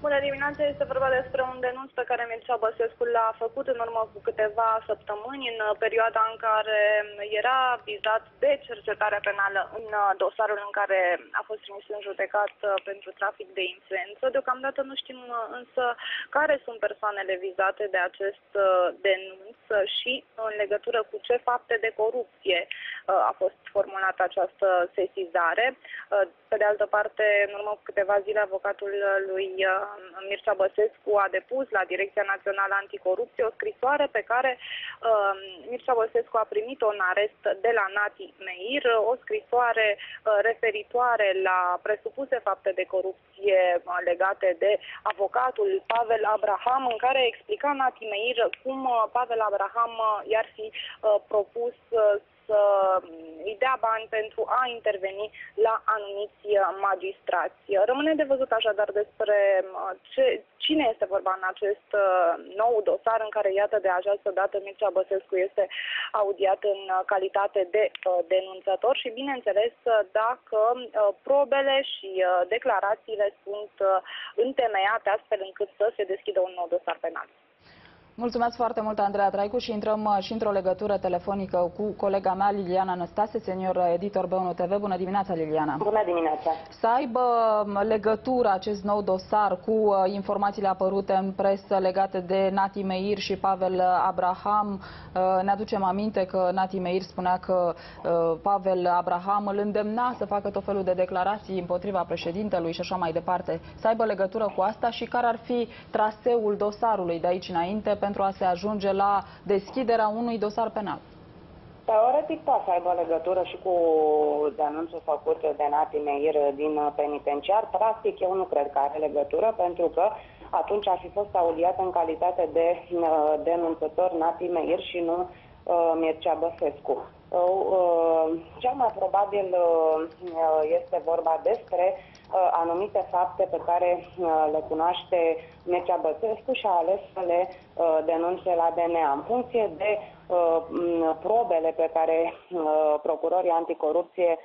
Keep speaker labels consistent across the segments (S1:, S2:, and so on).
S1: Bună dimineața, este vorba despre un denunț pe care Mircea Băsescu l-a făcut în urmă cu câteva săptămâni, în perioada în care era vizat de cercetarea penală în dosarul în care a fost trimis în judecat pentru trafic de influență. Deocamdată nu știm însă care sunt persoanele vizate de acest denunț și în legătură cu ce fapte de corupție a fost formulată această sesizare. Pe de altă parte, în urmă cu câteva zile, avocatul lui Mircea Băsescu a depus la Direcția Națională Anticorupție o scrisoare pe care uh, Mircea Băsescu a primit-o în arest de la Nati Meir, o scrisoare uh, referitoare la presupuse fapte de corupție uh, legate de avocatul Pavel Abraham, în care explica Nati Meir cum uh, Pavel Abraham uh, i-ar fi uh, propus să îi dea bani pentru a interveni la anumiți magistrați. Rămâne de văzut așadar despre ce, cine este vorba în acest nou dosar în care, iată, de această dată Mircea Băsescu este audiat în calitate de denunțător și, bineînțeles, dacă probele și declarațiile sunt întemeiate astfel încât să se deschidă un nou dosar penal.
S2: Mulțumesc foarte mult, Andreea Traicu, și intrăm uh, și într-o legătură telefonică cu colega mea, Liliana Năstase, senior editor B1 TV. Bună dimineața, Liliana!
S3: Bună dimineața!
S2: Să aibă um, legătură acest nou dosar cu uh, informațiile apărute în presă legate de Nati Meir și Pavel Abraham. Uh, ne aducem aminte că Nati Meir spunea că Pavel Abraham îl îndemna să facă tot felul de declarații împotriva președintelui și așa mai departe. Să aibă legătură cu asta și care ar fi traseul dosarului de aici înainte pentru a se ajunge la deschiderea unui dosar penal?
S3: Teoretic poate să aibă legătură și cu denunțul făcut de Nati Meir din penitenciar. Practic, eu nu cred că are legătură, pentru că atunci ar fi fost audiat în calitate de uh, denunțător Nati Meir și nu uh, Mircea Băsescu. Uh, uh, cel mai probabil uh, este vorba despre Uh, anumite fapte pe care uh, le cunoaște Mircea Băsescu și a ales să le uh, denunțe la DNA. În funcție de probele pe care procurorii anticorupție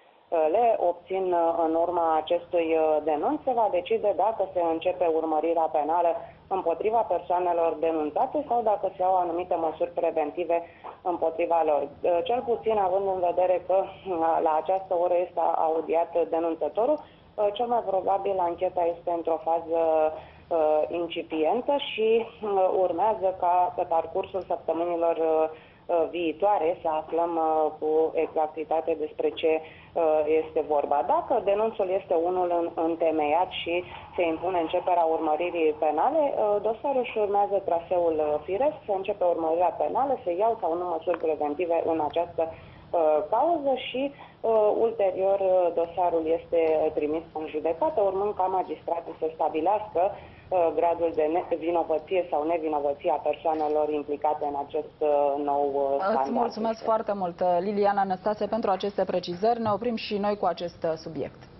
S3: le obțin în urma acestui denunț, se va decide dacă se începe urmărirea penală împotriva persoanelor denunțate sau dacă se iau anumite măsuri preventive împotriva lor. Cel puțin având în vedere că la această oră este audiat denunțătorul, Uh, cel mai probabil ancheta este într-o fază uh, incipientă și uh, urmează ca pe parcursul săptămânilor viitoare să aflăm cu exactitate despre ce este vorba. Dacă denunțul este unul întemeiat și se impune începerea urmăririi penale, dosarul își urmează traseul firesc, se începe urmărirea penală, se iau sau nu măsuri preventive în această cauză și uh, ulterior uh, dosarul este trimis în judecată, urmând ca magistratul să stabilească uh, gradul de vinovăție sau nevinovăție a persoanelor implicate în acest nou scandal.
S2: Îți mulțumesc foarte mult, Liliana Năstase, pentru aceste precizări. Ne oprim și noi cu acest subiect.